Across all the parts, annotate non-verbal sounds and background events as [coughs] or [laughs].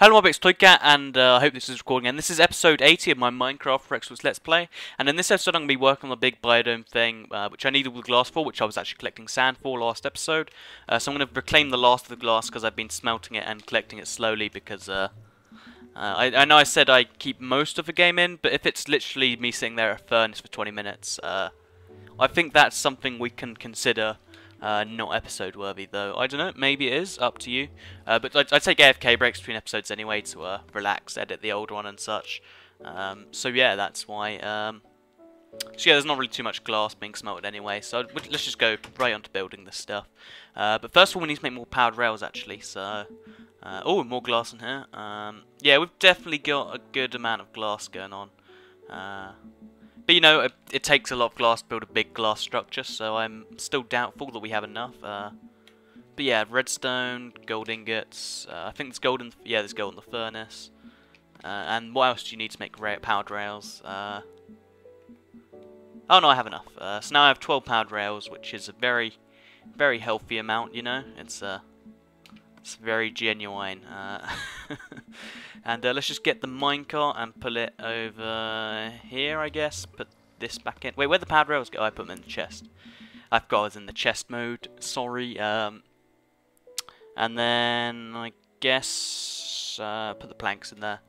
Hello, my Toycat, and uh, I hope this is recording. And this is episode 80 of my Minecraft Rexless Let's Play. And in this episode, I'm going to be working on the big biodome thing, uh, which I needed the glass for, which I was actually collecting sand for last episode. Uh, so I'm going to reclaim the last of the glass because I've been smelting it and collecting it slowly because uh, uh, I, I, know I said I keep most of the game in, but if it's literally me sitting there at a furnace for 20 minutes, uh, I think that's something we can consider uh, not episode worthy though. I don't know, maybe it is, up to you. Uh, but I'd, I'd, take AFK breaks between episodes anyway to uh, relax, edit the old one and such. Um, so yeah, that's why. Um, so yeah, there's not really too much glass being smelted anyway, so let's just go right onto building this stuff. Uh, but first of all, we need to make more powered rails actually, so... Uh, oh, more glass in here. Um, yeah, we've definitely got a good amount of glass going on. But you know, it, it, takes a lot of glass to build a big glass structure, so I'm still doubtful that we have enough. Uh, but yeah, redstone, gold ingots, uh, I think there's gold in, yeah, there's gold in the furnace. Uh, and what else do you need to make ra powered rails? Uh, oh no, I have enough. Uh, so now I have 12 powered rails, which is a very, very healthy amount, you know. It's, uh, it's very genuine. [laughs] And uh, let's just get the minecart and pull it over here, I guess. Put this back in. Wait, where'd the powered rails go? I put them in the chest. I've got us in the chest mode. Sorry. Um, and then I guess uh, put the planks in there.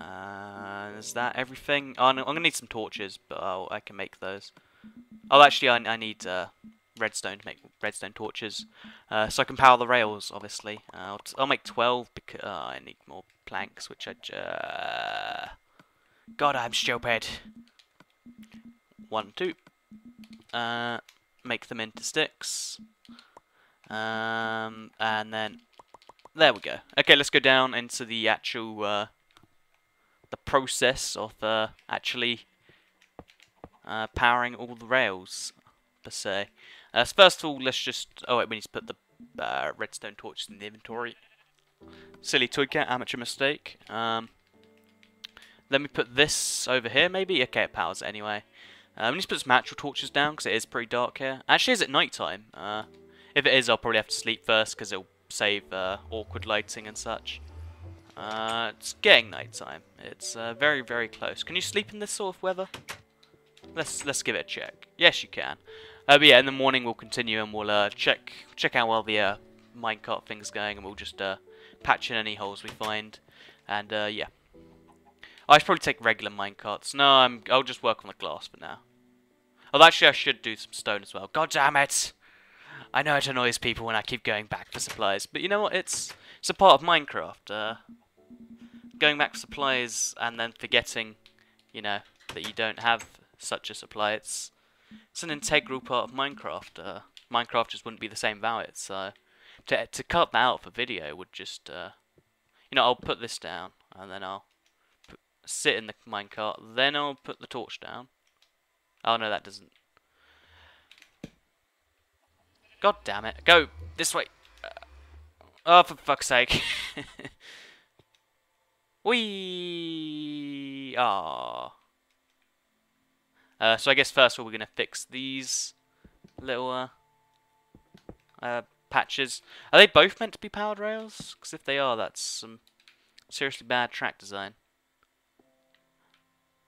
Uh, is that everything? Oh, no, I'm gonna need some torches, but I'll, i can make those. Oh, actually, I, I need uh, redstone to make redstone torches, uh, so I can power the rails. Obviously, uh, I'll, I'll, make 12 because uh, I need more planks, which I just... God, I'm stupid. One, two. Uh, make them into sticks. Um, and then... There we go. Okay, let's go down into the actual... Uh, the process of uh, actually uh, powering all the rails, per se. Uh, so first of all, let's just... Oh, wait, we need to put the uh, redstone torches in the inventory. Silly Toycat, amateur mistake. Um, let me put this over here, maybe? Okay, it powers it anyway. Um, we need to put some actual torches down, because it is pretty dark here. Actually, is it night time? Uh, if it is, I'll probably have to sleep first, because it'll save uh, awkward lighting and such. Uh, it's getting night time. It's uh, very, very close. Can you sleep in this sort of weather? Let's let's give it a check. Yes, you can. Uh, but yeah, in the morning we'll continue and we'll uh, check check out while the uh, minecart thing's going, and we'll just uh, patch in any holes we find. And uh, yeah, I should probably take regular minecarts. No, I'm I'll just work on the glass for now. Oh, actually, I should do some stone as well. God damn it! I know it annoys people when I keep going back for supplies, but you know what? It's it's a part of Minecraft. Uh, going back for supplies and then forgetting, you know, that you don't have such a supply. It's it's an integral part of Minecraft. Uh, Minecraft just wouldn't be the same without it. So to to cut that out for video would just, uh, you know, I'll put this down and then I'll put, sit in the minecart. Then I'll put the torch down. Oh no, that doesn't. God damn it! Go this way. Uh, oh, for fuck's sake! [laughs] We ah. Uh, so I guess first of all we're going to fix these little uh, uh, patches. Are they both meant to be powered rails? Because if they are, that's some seriously bad track design.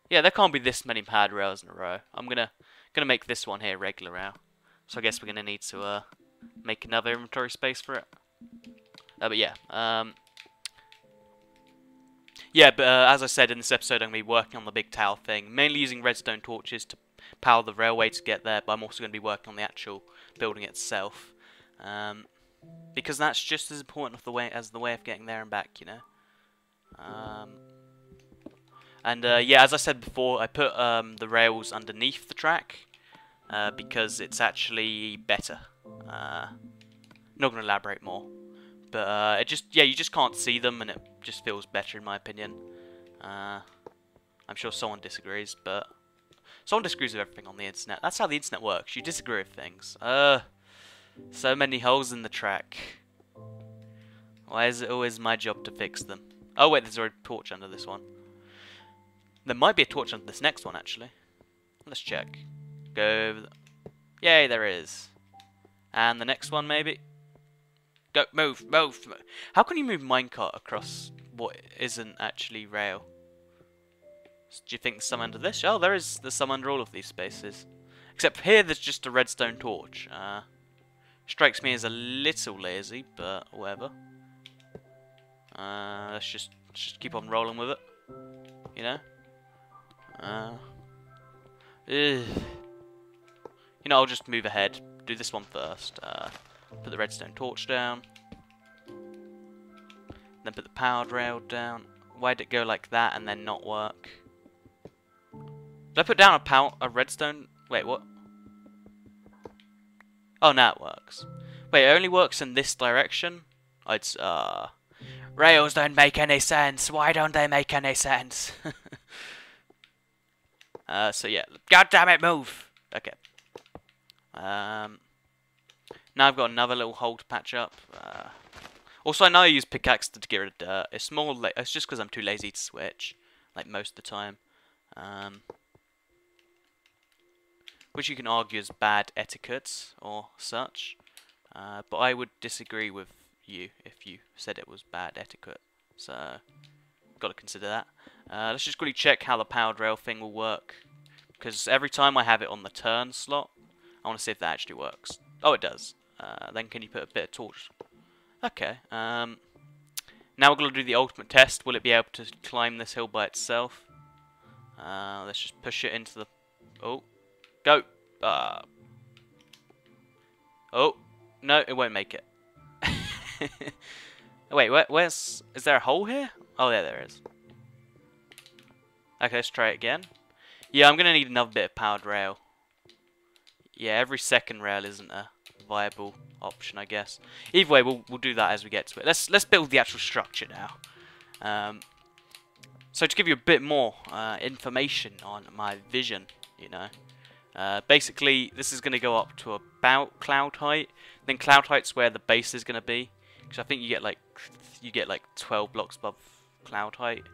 Yeah, there can't be this many powered rails in a row. I'm gonna gonna make this one here regular rail. So I guess we're gonna need to uh, make another inventory space for it. Uh, but yeah, um, yeah, but uh, as I said in this episode, I'm going to be working on the big tower thing, mainly using redstone torches to power the railway to get there, but I'm also going to be working on the actual building itself. Um, because that's just as important of the way as the way of getting there and back, you know. Um, and uh, yeah, as I said before, I put um, the rails underneath the track uh, because it's actually better. Uh, not going to elaborate more. But uh, it just, yeah, you just can't see them, and it just feels better in my opinion. Uh, I'm sure someone disagrees, but someone disagrees with everything on the internet. That's how the internet works. You disagree with things. Uh, so many holes in the track. Why is it always my job to fix them? Oh wait, there's a torch under this one. There might be a torch under this next one, actually. Let's check. Go over the... Yay, there is. And the next one, maybe? Go, move, move, move. How can you move minecart across what isn't actually rail. Do you think there's some under this? Oh, there is. There's some under all of these spaces. Except here, there's just a redstone torch. Uh, strikes me as a little lazy, but whatever. Uh, let's just just keep on rolling with it. You know. Uh, ugh. You know, I'll just move ahead. Do this one first. Uh, put the redstone torch down. Then put the powered rail down. Why'd it go like that and then not work? Did I put down a pow a redstone? Wait, what? Oh, now it works. Wait, it only works in this direction? I'd, uh... Rails don't make any sense. Why don't they make any sense? [laughs] uh, so yeah. God damn it, move! Okay. Um... Now I've got another little hole to patch up. Uh, also, I know I use pickaxe to get rid of dirt. It's more it's just because I'm too lazy to switch, like most of the time. Um, which you can argue is bad etiquette or such. Uh, but I would disagree with you if you said it was bad etiquette. So, got to consider that. Uh, let's just quickly check how the powered rail thing will work. Because every time I have it on the turn slot, I want to see if that actually works. Oh, it does. Uh, then can you put a bit of torch? Okay. Um, now we're going to do the ultimate test. Will it be able to climb this hill by itself? Uh, let's just push it into the... Oh. Go. Uh. Oh. No, it won't make it. [laughs] Wait, where, where's... Is there a hole here? Oh, yeah, there is. Okay, let's try it again. Yeah, I'm going to need another bit of powered rail. Yeah, every second rail isn't a viable option, I guess. Either way, we'll, we'll do that as we get to it. Let's, let's build the actual structure now. Um, so to give you a bit more uh, information on my vision, you know, uh, basically this is going to go up to about cloud height. Then cloud height's where the base is going to be, because I think you get like you get like 12 blocks above cloud height.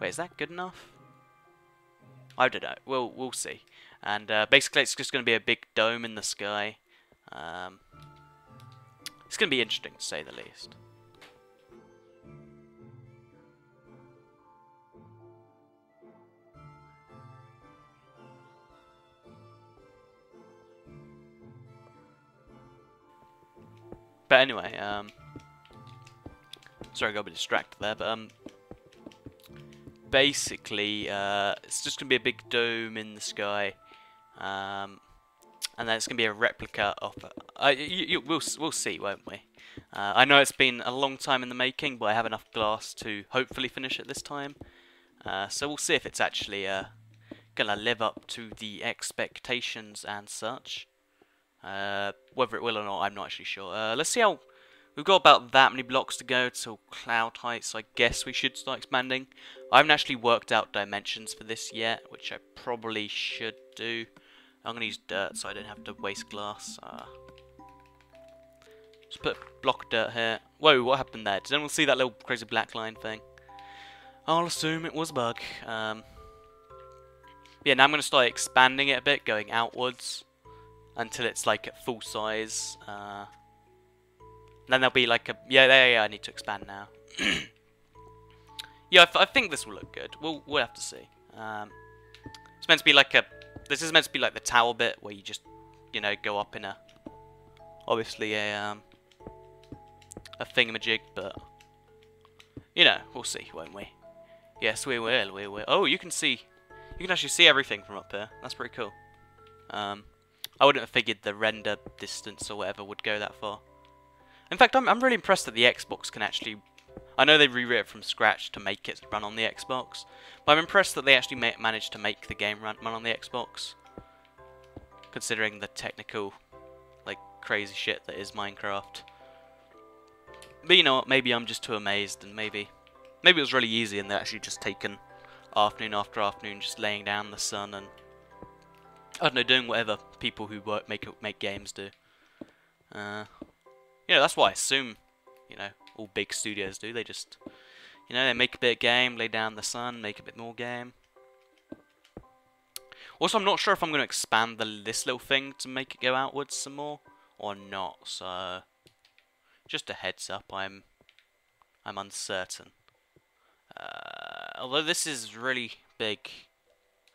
Wait, is that good enough? I don't know. We'll we'll see. And uh, basically, it's just going to be a big dome in the sky. Um, it's going to be interesting, to say the least. But anyway, um, sorry I got a bit distracted there, but um, basically, uh, it's just going to be a big dome in the sky, um, and then it's going to be a replica of. Uh, you, you, we'll we'll see, won't we? Uh, I know it's been a long time in the making, but I have enough glass to hopefully finish it this time. Uh, so we'll see if it's actually uh, gonna live up to the expectations and such. Uh, whether it will or not, I'm not actually sure. Uh, let's see how... We've got about that many blocks to go till cloud height, so I guess we should start expanding. I haven't actually worked out dimensions for this yet, which I probably should do. I'm going to use dirt so I don't have to waste glass. Uh, just put block dirt here. Whoa, what happened there? Did anyone see that little crazy black line thing? I'll assume it was a bug. Um, yeah, now I'm going to start expanding it a bit, going outwards until it's like at full size. Uh, then there'll be like a yeah, there yeah, I need to expand now. [coughs] yeah, I, think this will look good. We'll we'll have to see. Um, it's meant to be like a. This is meant to be like the tower bit where you just you know go up in a obviously a um a thingamajig, but you know we'll see, won't we? Yes, we will. We will. Oh, you can see. You can actually see everything from up here. That's pretty cool. Um, I wouldn't have figured the render distance or whatever would go that far. In fact, I'm, I'm really impressed that the Xbox can actually... I know they rewrote it from scratch to make it run on the Xbox, but I'm impressed that they actually ma managed to make the game run, run on the Xbox. Considering the technical, like, crazy shit that is Minecraft. But you know what, maybe I'm just too amazed, and maybe... Maybe it was really easy and they're actually just taken afternoon after afternoon just laying down the sun and I don't know, doing whatever people who work make make games do. Uh, you know, that's what I assume. You know, all big studios do. They just, you know, they make a bit of game, lay down the sun, make a bit more game. Also, I'm not sure if I'm going to expand the this little thing to make it go outwards some more or not. So, just a heads up, I'm I'm uncertain. although this is really big.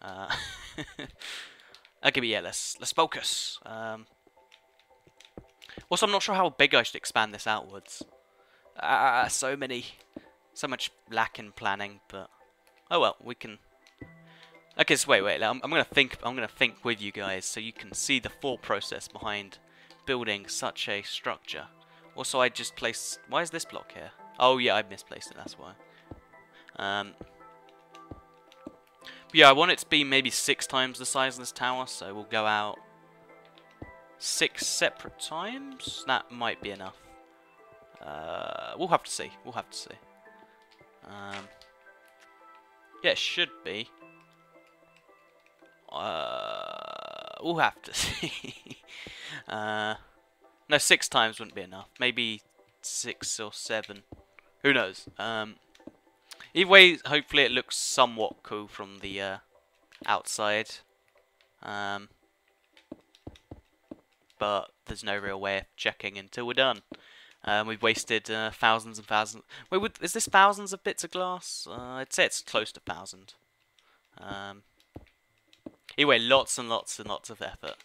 Uh, [laughs] okay, but yeah, let's let's focus. Um, also, I'm not sure how big I should expand this outwards. Ah, uh, so many, so much lack in planning, but oh well, we can. Okay, so wait, wait. I'm, I'm gonna think. I'm gonna think with you guys, so you can see the thought process behind building such a structure. Also, I just placed. Why is this block here? Oh yeah, I misplaced it. That's why. Um. yeah, I want it to be maybe six times the size of this tower, so we'll go out six separate times. That might be enough. Uh, we'll have to see. We'll have to see. Um, yeah, it should be. Uh, we'll have to [laughs] see. uh, no, six times wouldn't be enough. Maybe six or seven. Who knows? Um, either way, hopefully it looks somewhat cool from the uh, outside. Um, but there's no real way of checking until we're done. Um, we've wasted uh, thousands and thousands. Wait, would, is this thousands of bits of glass? Uh, I'd say it's close to thousand. Um, anyway, lots and lots and lots of effort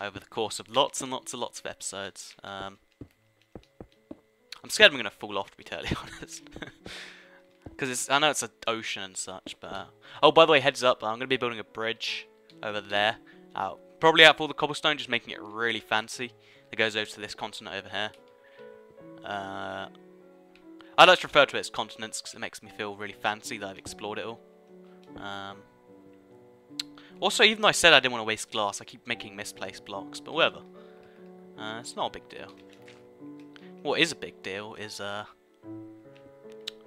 over the course of lots and lots and lots of episodes. Um, I'm scared I'm going to fall off, to be totally [laughs] honest. [laughs] Because I know it's an ocean and such, but... Uh, oh, by the way, heads up, I'm going to be building a bridge over there. Probably out of all the cobblestone, just making it really fancy. That goes over to this continent over here. Uh, I like to refer to it as continents because it makes me feel really fancy that I've explored it all. Um, also, even though I said I didn't want to waste glass, I keep making misplaced blocks, but whatever. Uh, it's not a big deal. What is a big deal is, uh,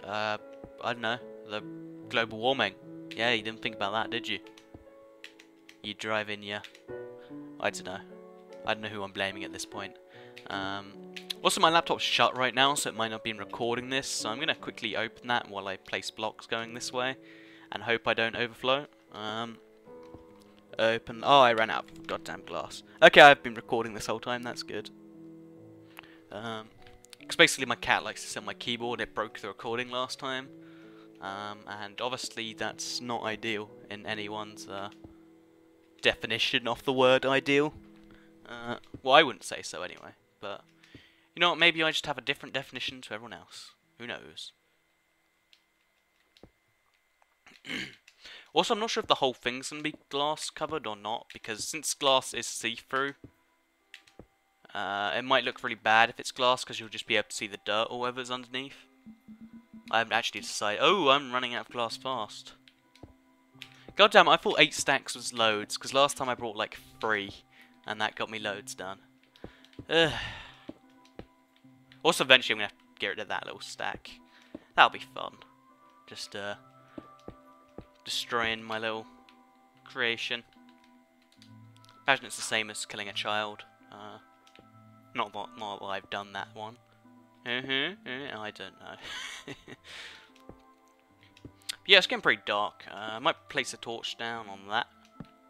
uh, I don't know, the global warming. Yeah, you didn't think about that, did you? You drive in your... I don't know. I don't know who I'm blaming at this point. Um, also, my laptop's shut right now, so it might not be recording this, so I'm going to quickly open that while I place blocks going this way, and hope I don't overflow. Um, open. Oh, I ran out of goddamn glass. Okay, I've been recording this whole time, that's good. Um, because basically my cat likes to sit on my keyboard, it broke the recording last time. Um, and obviously that's not ideal in anyone's uh, definition of the word ideal. Uh, well, I wouldn't say so anyway, but you know what, maybe I just have a different definition to everyone else. Who knows? [clears throat] also, I'm not sure if the whole thing's going to be glass covered or not, because since glass is see-through, uh, it might look really bad if it's glass, because you'll just be able to see the dirt or whatever's underneath. I haven't actually decided. Oh, I'm running out of glass fast. God damn, I thought 8 stacks was loads, because last time I brought like 3, and that got me loads done. Ugh. Also, eventually I'm going to get rid of that little stack. That'll be fun. Just, uh, destroying my little creation. Imagine it's the same as killing a child. Uh, not that, not that I've done that one. Uh -huh, uh, I don't know. [laughs] yeah, it's getting pretty dark. Uh, I might place a torch down on that,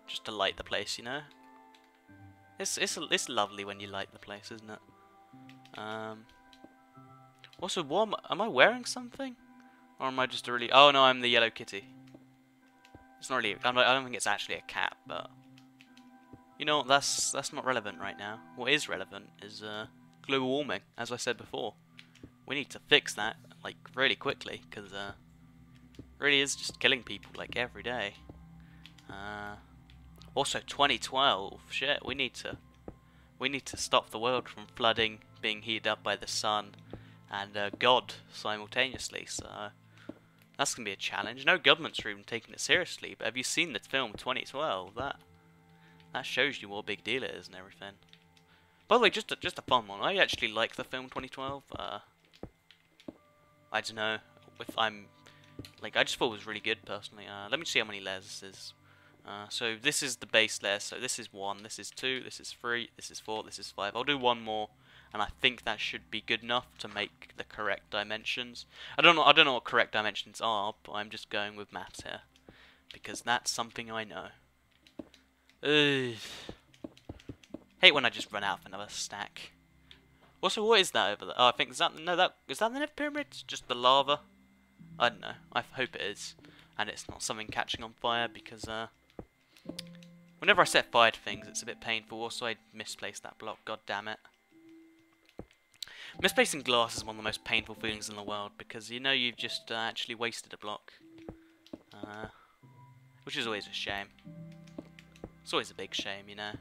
just to light the place, you know? It's, it's, it's lovely when you light the place, isn't it? Um, also, what am, am I wearing something? Or am I just a really... Oh, no, I'm the Yellow Kitty. It's not really... I don't think it's actually a cat, but... You know, that's that's not relevant right now. What is relevant is uh, global warming, as I said before. We need to fix that, like, really quickly, because uh, really is just killing people, like, every day. Uh, also, 2012, shit, we need to... We need to stop the world from flooding, being heated up by the sun, and uh, God simultaneously. So that's gonna be a challenge. No governments even taking it seriously. But have you seen the film 2012? That that shows you what a big deal it is and everything. By the way, just a, just a fun one. I actually like the film 2012. Uh, I don't know if I'm like I just thought it was really good personally. Uh, let me see how many layers this is. Uh, so this is the base layer. So this is one. This is two. This is three. This is four. This is five. I'll do one more and I think that should be good enough to make the correct dimensions. I don't know I don't know what correct dimensions are, but I'm just going with maths here because that's something I know. Ugh. Hate when I just run out of another stack. Also, what is that over there? Oh, I think is that no that is that the pyramid? Just the lava. I don't know. I hope it is. And it's not something catching on fire because uh, whenever I set fire to things, it's a bit painful. Also, I misplaced that block. God damn it. Misplacing glass is one of the most painful feelings in the world because you know you've just uh, actually wasted a block. Uh, which is always a shame. It's always a big shame, you know.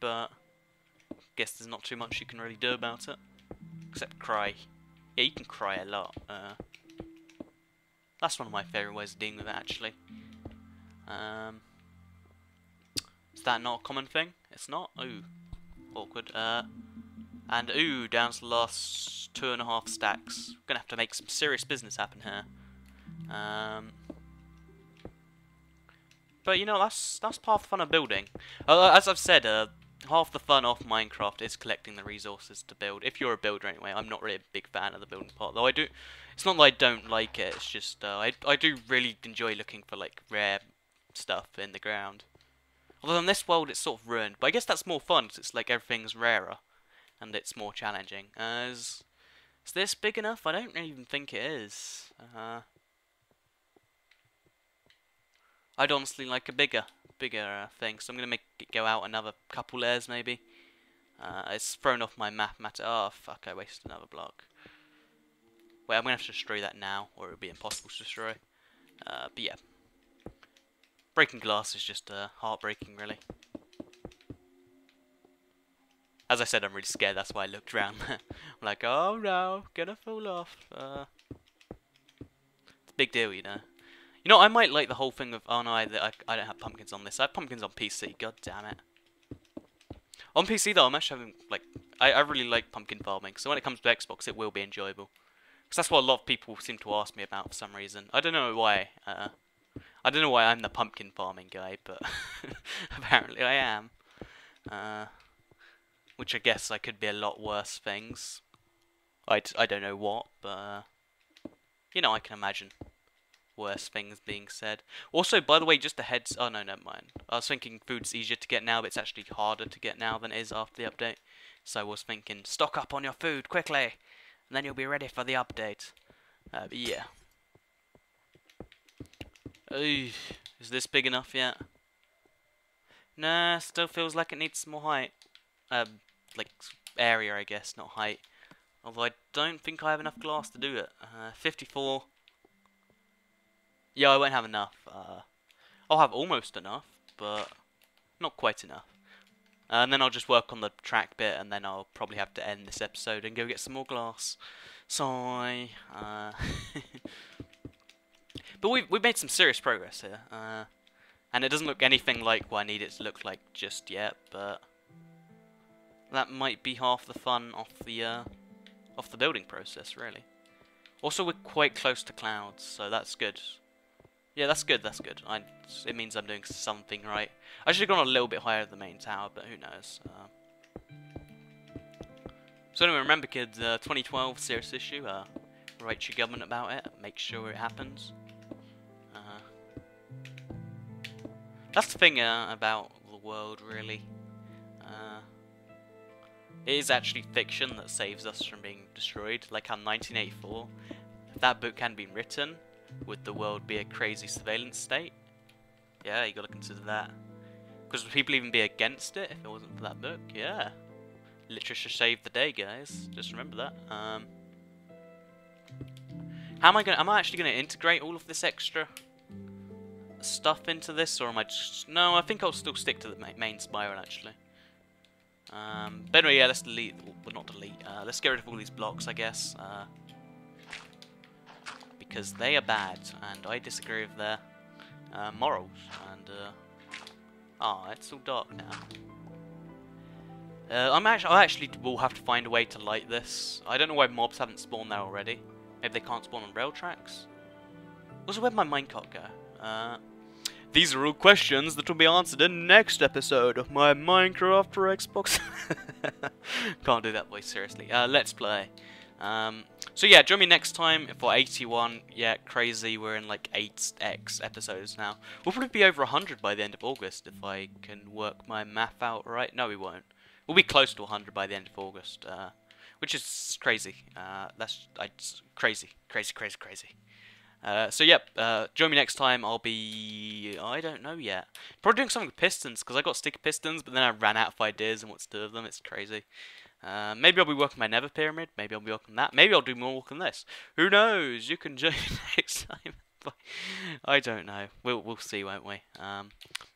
But, guess there's not too much you can really do about it. Except cry. Yeah, you can cry a lot. Uh, that's one of my favourite ways of dealing with it, actually. Um, is that not a common thing? It's not? Ooh. Awkward. Uh, and ooh, down to the last two and a half stacks. Gonna have to make some serious business happen here. Um, but you know, that's that's part of the fun of building. Uh, as I've said, uh, half the fun of Minecraft is collecting the resources to build. If you're a builder anyway, I'm not really a big fan of the building part, though I do. It's not that I don't like it. It's just uh, I I do really enjoy looking for like rare stuff in the ground. Although in this world it's sort of ruined, but I guess that's more fun because it's like everything's rarer and it's more challenging. Uh, is, is this big enough? I don't even think it is. Uh, I'd honestly like a bigger, bigger uh, thing, so I'm going to make it go out another couple layers maybe. Uh, it's thrown off my mathematics. Oh, fuck, I wasted another block. Wait, I'm going to have to destroy that now, or it would be impossible to destroy. Uh, but yeah. Breaking glass is just uh, heartbreaking, really. As I said, I'm really scared, that's why I looked around. [laughs] I'm like, oh no, gonna fall off. Uh, it's a big deal, you know. You know, I might like the whole thing of, oh no, I, I, I don't have pumpkins on this. I have pumpkins on PC, god damn it. On PC though, I'm actually having, like, I, I really like pumpkin farming, so when it comes to Xbox, it will be enjoyable. Because that's what a lot of people seem to ask me about for some reason. I don't know why. Uh, I don't know why I'm the pumpkin farming guy, but [laughs] apparently I am. Uh, which I guess I could be a lot worse things. I, I don't know what, but, uh, you know, I can imagine worse things being said. Also, by the way, just a heads... Oh, no, never mind. I was thinking food's easier to get now, but it's actually harder to get now than it is after the update. So I was thinking, stock up on your food, quickly! And then you'll be ready for the update. Uh, but yeah. Ooh, is this big enough yet? Nah, still feels like it needs some more height. Um, like area, I guess, not height. Although I don't think I have enough glass to do it. Uh, 54. Yeah, I won't have enough. Uh, I'll have almost enough, but not quite enough. And then I'll just work on the track bit, and then I'll probably have to end this episode and go get some more glass. Sigh. Uh, [laughs] but we've, we've made some serious progress here. Uh, and it doesn't look anything like what I need it to look like just yet, but that might be half the fun of the uh, of the building process, really. Also, we're quite close to clouds, so that's good. Yeah, that's good, that's good. I, it means I'm doing something right. I should have gone a little bit higher than the main tower, but who knows. Uh, so anyway, remember kids, uh, 2012 serious issue. Uh, write your government about it, make sure it happens. Uh, that's the thing uh, about the world, really. It is actually fiction that saves us from being destroyed, like how 1984, if that book hadn't been written, would the world be a crazy surveillance state? Yeah, you gotta consider that. Because would people even be against it if it wasn't for that book? Yeah. Literature saved the day, guys. Just remember that. Um, how am I gonna? Am I actually gonna integrate all of this extra stuff into this, or am I just? No, I think I'll still stick to the main spiral actually. Um, but anyway, yeah, let's delete, well not delete, uh, let's get rid of all these blocks, I guess. Uh, because they are bad, and I disagree with their uh, morals, and, uh, ah, oh, it's all dark now. Uh, I'm actually, I actually will have to find a way to light this. I don't know why mobs haven't spawned there already. Maybe they can't spawn on rail tracks. Also, where'd my minecart go? These are all questions that will be answered in next episode of my Minecraft for Xbox. [laughs] Can't do that voice, seriously. Uh, let's play. Um, so yeah, join me next time for 81. Yeah, crazy, we're in like 8x episodes now. We'll probably be over 100 by the end of August if I can work my math out right. No, we won't. We'll be close to 100 by the end of August, uh, which is crazy. Uh, that's I, crazy, crazy, crazy, crazy. Uh, so yep, uh, join me next time. I'll be I don't know yet. Probably doing something with pistons because I got sticky pistons, but then I ran out of ideas and what to do with them. It's crazy. Uh, maybe I'll be working my Nether pyramid. Maybe I'll be working that. Maybe I'll do more work than this. Who knows? You can [laughs] join me next time. [laughs] I don't know. We'll we'll see, won't we? Um,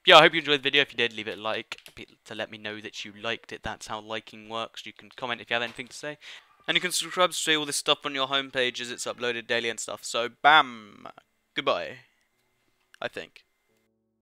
yeah, I hope you enjoyed the video. If you did, leave it a like to let me know that you liked it. That's how liking works. You can comment if you have anything to say. And you can subscribe to see all this stuff on your homepage as it's uploaded daily and stuff. So, bam! Goodbye. I think.